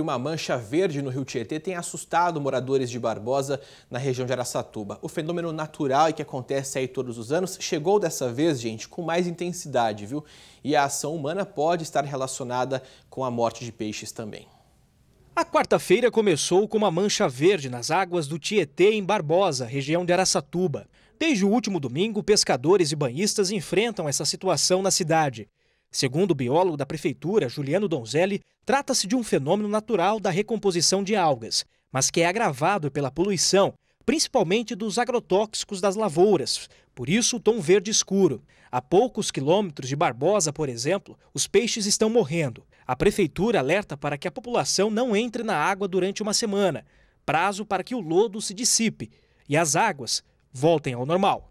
Uma mancha verde no rio Tietê tem assustado moradores de Barbosa, na região de Araçatuba. O fenômeno natural que acontece aí todos os anos chegou dessa vez, gente, com mais intensidade, viu? E a ação humana pode estar relacionada com a morte de peixes também. A quarta-feira começou com uma mancha verde nas águas do Tietê, em Barbosa, região de Araçatuba. Desde o último domingo, pescadores e banhistas enfrentam essa situação na cidade. Segundo o biólogo da prefeitura, Juliano Donzelli, trata-se de um fenômeno natural da recomposição de algas, mas que é agravado pela poluição, principalmente dos agrotóxicos das lavouras, por isso o tom verde escuro. A poucos quilômetros de Barbosa, por exemplo, os peixes estão morrendo. A prefeitura alerta para que a população não entre na água durante uma semana, prazo para que o lodo se dissipe e as águas voltem ao normal.